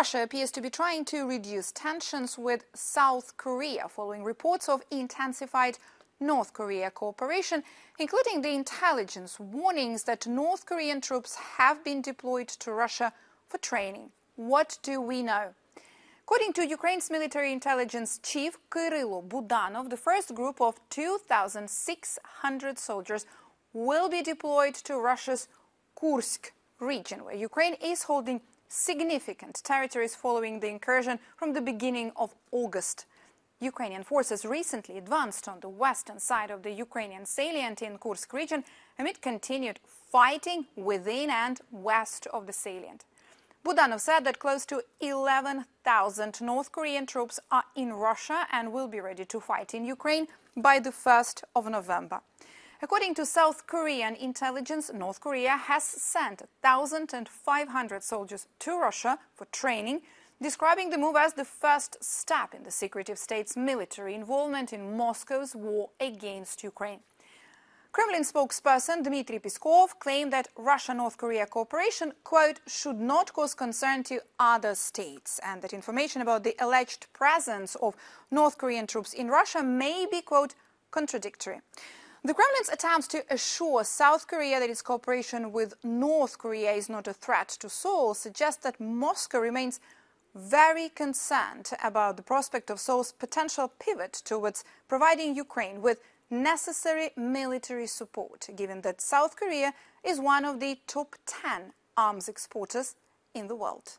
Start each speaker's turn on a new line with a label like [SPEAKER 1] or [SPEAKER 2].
[SPEAKER 1] Russia appears to be trying to reduce tensions with South Korea following reports of intensified North Korea cooperation, including the intelligence warnings that North Korean troops have been deployed to Russia for training. What do we know? According to Ukraine's military intelligence chief Kyrylo Budanov, the first group of 2,600 soldiers will be deployed to Russia's Kursk region, where Ukraine is holding significant territories following the incursion from the beginning of August. Ukrainian forces recently advanced on the western side of the Ukrainian salient in Kursk region amid continued fighting within and west of the salient. Budanov said that close to 11,000 North Korean troops are in Russia and will be ready to fight in Ukraine by the 1st of November. According to South Korean intelligence, North Korea has sent 1,500 soldiers to Russia for training, describing the move as the first step in the secretive state's military involvement in Moscow's war against Ukraine. Kremlin spokesperson Dmitry Peskov claimed that Russia-North Korea cooperation, quote, should not cause concern to other states and that information about the alleged presence of North Korean troops in Russia may be, quote, contradictory. The Kremlin's attempts to assure South Korea that its cooperation with North Korea is not a threat to Seoul suggest that Moscow remains very concerned about the prospect of Seoul's potential pivot towards providing Ukraine with necessary military support, given that South Korea is one of the top 10 arms exporters in the world.